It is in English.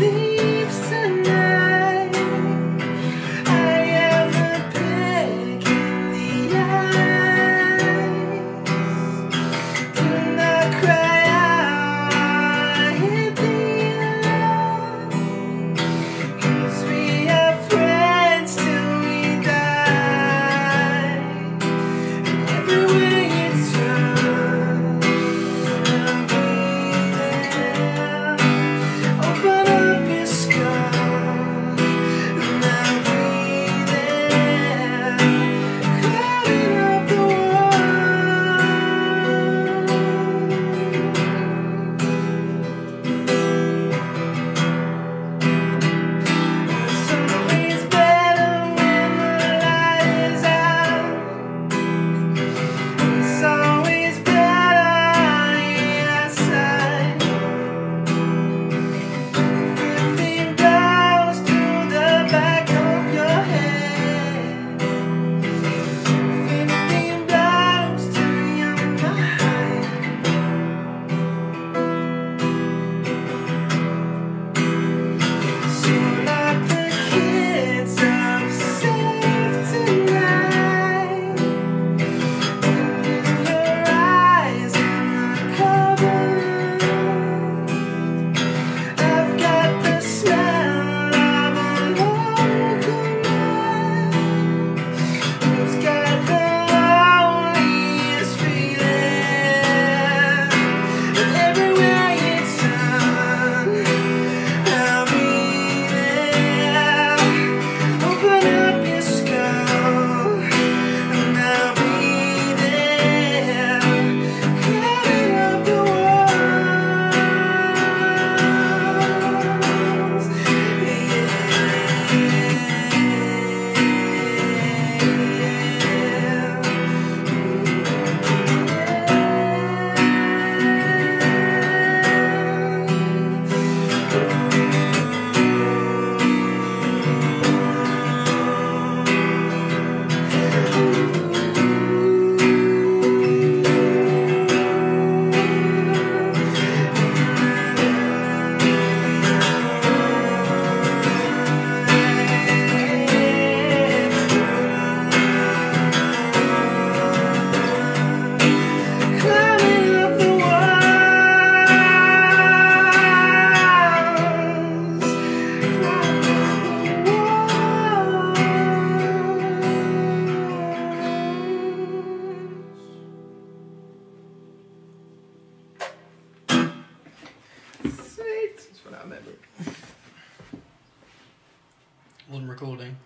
be remember. Wasn't recording.